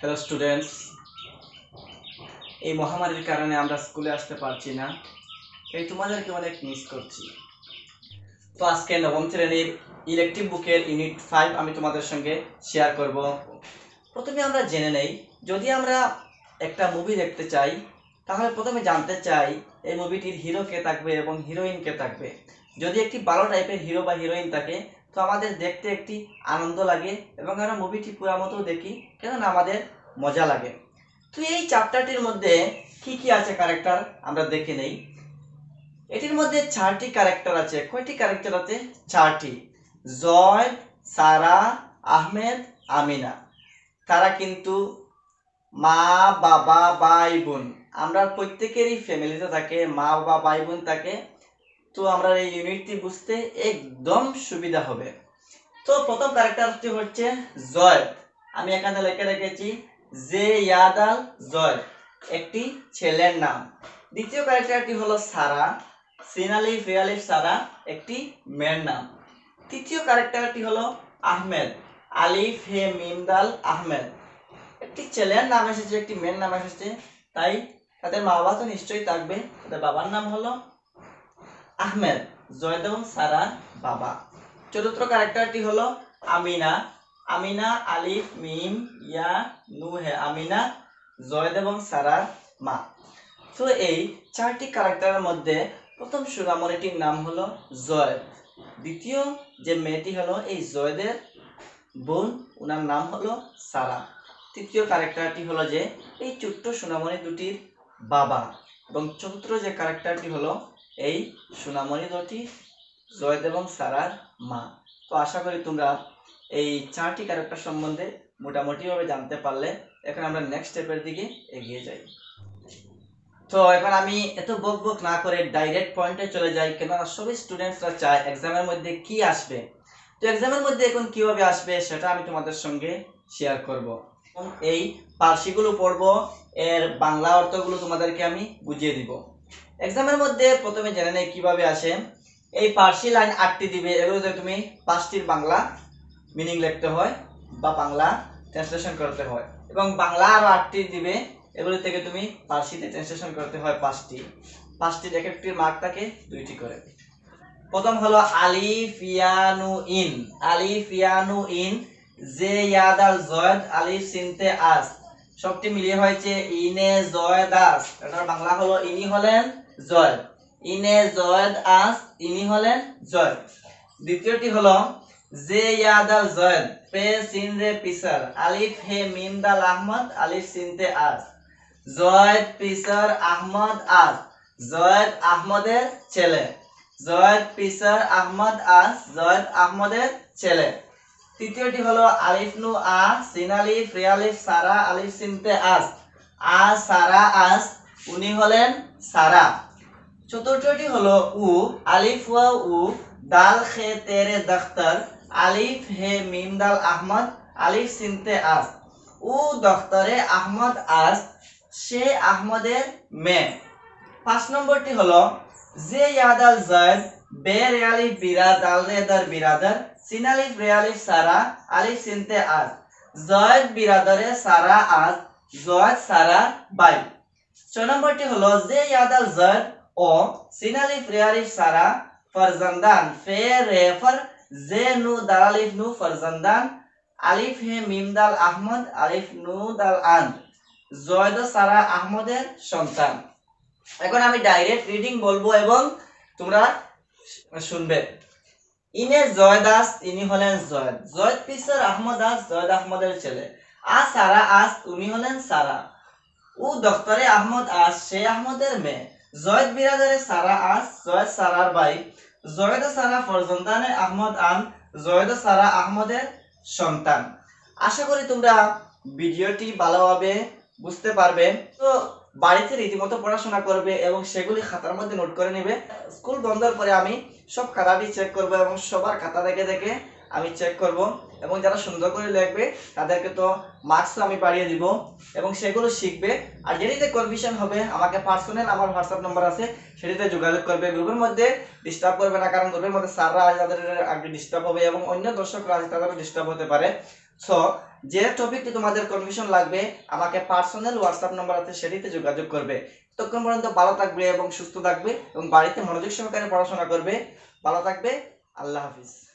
Hello students এই মহামারীর কারণে আমরা স্কুলে আসতে পারছি না। এই তোমাদেরকে অনেক মিস করছি। তো আজকে নবম শ্রেণির ইলেকটিভ বুকের ইউনিট ফাইভ আমি তোমাদের সঙ্গে শেয়ার করব। প্রথমে আমরা জেনে নেই, যদি আমরা একটা মুভি দেখতে চাই, তাহলে প্রথমে জানতে চাই এই মুভিটির হিরো কে থাকবে এবং হিরোইন কে থাকবে। যদি একটি ভালো টাইপের হিরো বা হিরোইন থাকে তো আমাদের দেখতে একটি আনন্দ লাগে এবং আমরা মুভিটি পুরা মতো দেখি, কেননা আমাদের মজা লাগে। তো এই চ্যাপ্টারটির মধ্যে কি কি আছে ক্যারেক্টার আমরা দেখে নেই। এটির মধ্যে চারটি ক্যারেক্টার আছে। কয়টি ক্যারেক্টার আছে? চারটি। জয়, সারা, আহমেদ, আমিনা। তারা কিন্তু মা, বাবা, ভাই, বোন। আমরা প্রত্যেকেরই ফ্যামিলিতে থাকে, মা, বাবা, ভাই, বোন থাকে। তো আমরা এই ইউনিটটি বুঝতে একদম সুবিধা হবে। তো প্রথম ক্যারেক্টারটি হচ্ছে জয় আমি এখানে লিখে রেখেছি জে ইয়াদাল জয় একটি ছেলের নাম। দ্বিতীয় ক্যারেক্টারটি হলো সারা সিনালিফ রিয়ালিফ সারা, একটি মেয়ের নাম। তৃতীয় ক্যারেক্টারটি হলো আহমেদ, আলিফ হে মিমদাল আহমেদ। একটি ছেলের নাম এসেছে, একটি মেয়ের নাম এসেছে, তাই তাদের মা বাবা তো নিশ্চয়ই থাকবে। তাদের বাবার নাম হলো আহমেদ জয়দ এবং সারা বাবা। চতুর্থ ক্যারেক্টারটি হলো আমিনা। আমিনা, আলিফ, মিম, ইয়া নু হে আমিনা জয়দ এবং সারার মা। তো এই চারটি ক্যারেক্টারের মধ্যে প্রথম সুরামণিটির নাম হলো জয়দ দ্বিতীয় যে মেয়েটি হলো এই জয়দের বোন ওনার নাম হলো সারা। তৃতীয় ক্যারেক্টারটি হলো যে এই ছোট্ট সোনামণি দুটির বাবা। এবং চতুর্থ যে ক্যারেক্টারটি হলো এই সোনামণি দুটি জয়দ এবং সারার মা। তো আশা করি তোমরা এই চারটি ক্যারেক্টার সম্বন্ধে মোটামুটিভাবে জানতে পারলে। এখন আমরা নেক্সট স্টেপের দিকে এগিয়ে যাই। তো এখন আমি এত বক বক না করে ডাইরেক্ট পয়েন্টে চলে যাই, কেননা সবই স্টুডেন্টসরা চায় এক্সামের মধ্যে কি আসবে। তো এক্সামের মধ্যে এখন কীভাবে আসবে সেটা আমি তোমাদের সঙ্গে শেয়ার করব। এই পার্সিগুলো পড়ব, এর বাংলা অর্থগুলো তোমাদেরকে আমি বুঝিয়ে দিব। এক্সামের মধ্যে প্রথমে জেনে নেই কীভাবে আসে। এই পার্সি লাইন আটটি দিবে এগুলোতে তুমি পাঁচটির বাংলা মিনিং লিখতে হয় বা বাংলা ট্রান্সলেশন করতে হয়। এবং বাংলা আরও আটটি দিবে, এগুলো থেকে তুমি পার্সিতে ট্রান্সলেশন করতে হয় পাঁচটি। পাঁচটির এক একটির মার্ক থাকে দুইটি করে। প্রথম হলো আলিফিয়ানু ইন আলিফিয়ানু ইন জে ইয়াদ আল জয়দ, আলিফ সিনতে আস। সবটি মিলিয়ে হয়েছে ইনে জয়দ আস এটার বাংলা হলো ইনি হলেন জয়দ ইনে জয়দ আস ইনি হলেন জয়দ দ্বিতীয়টি হলো যে ইয়াদ আল জয়দ, পে সিন রে পিসার আলিফ হে মিম দাল আহমদ, আলিফ সিনতে আস জয়দ পিসার আহমদ আস জয়দ আহমদের ছেলে জয়দ পিসার আহমদ আস জয়দ আহমদের ছেলে তৃতীয়টি হলো, আলিফ নু আ সিন আলিফ রিয়ালিফ সারা আলিফ সিনতে আস আ সারা আস উনি হলেন সারা চতুর্থটি হলো উ, আলিফ ওয়া উ, দাল খে তেরে দখতর, আলিফ হে মিম দাল আহমদ, আলিফ সিনতে আস। উ দখতরে আহমদ আস, সে আহমদের মেয়ে। পাঁচ নম্বরটি হলো, যে ইয়াদাল জয়দ, বে রেয়ালিফ বিরা, দাল রেদার বিরাদার সিনালিফ রেয়ালিফ সারা, আলিফ সিনতে আস। জয়দ বিরাদারে সারা আস, জয়দ সারা বাই। ছয় নম্বরটি হলো, যে ইয়াদাল ও সিনালিফ রেয়ালিফ সারা ফরজন্দান ফে রেফর যে নু দালালিফ নু ফরজন্দান আলিফ হে মিম দাল আহমদ আলিফ নু দাল আন জয়দ সারা আহমদের সন্তান। এখন আমি ডাইরেক্ট রিডিং বলব এবং তোমরা শুনবে। ইনে জয় দাস ইনি হলেন জয়দ। জয়দ পিসর আহমদ দাস জয়দ আহমদের ছেলে। আ সারা আস, উনি হলেন সারা। উ দপ্তরে আহমদ আস, সে আহমদের মেয়ে। জয়দ বিরাদারে সারা আস জয়দ সারার ভাই জয়দ সারা ফরজন্দানে আহমদ আন জয়দ সারা আহমদের সন্তান। আশা করি তোমরা ভিডিওটি ভালোভাবে বুঝতে পারবে। তো বাড়িতে রীতিমতো পড়াশোনা করবে এবং সেগুলি খাতার মধ্যে নোট করে নেবে। স্কুল বন্ধর পরে আমি সব খাতাটি চেক করব এবং সবার খাতা দেখে দেখে আমি চেক করব। এবং যারা সুন্দর করে লিখবে, তাদেরকে তো মার্কসও আমি বাড়িয়ে দিব এবং সেগুলো শিখবে। আর যেটিতে কনফিউশন হবে, আমাকে পার্সোনাল আমার হোয়াটসঅ্যাপ নম্বর আছে, সেটিতে যোগাযোগ করবে, গ্রুপের মধ্যে ডিস্টার্ব করবে না, কারণ গ্রুপের মধ্যে স্যাররা আছে তাদের আগে ডিস্টার্ব হবে এবং অন্য দর্শকরা আছে তাদেরও ডিস্টার্ব হতে পারে। সো যে টপিকটি তোমাদের কনফিউশন লাগবে, আমাকে পার্সোনাল হোয়াটসঅ্যাপ নম্বর আছে, সেটিতে যোগাযোগ করবে। ততক্ষণ পর্যন্ত ভালো থাকবে এবং সুস্থ থাকবে এবং বাড়িতে মনোযোগ সহকারে পড়াশোনা করবে। ভালো থাকবে, আল্লাহ হাফিজ।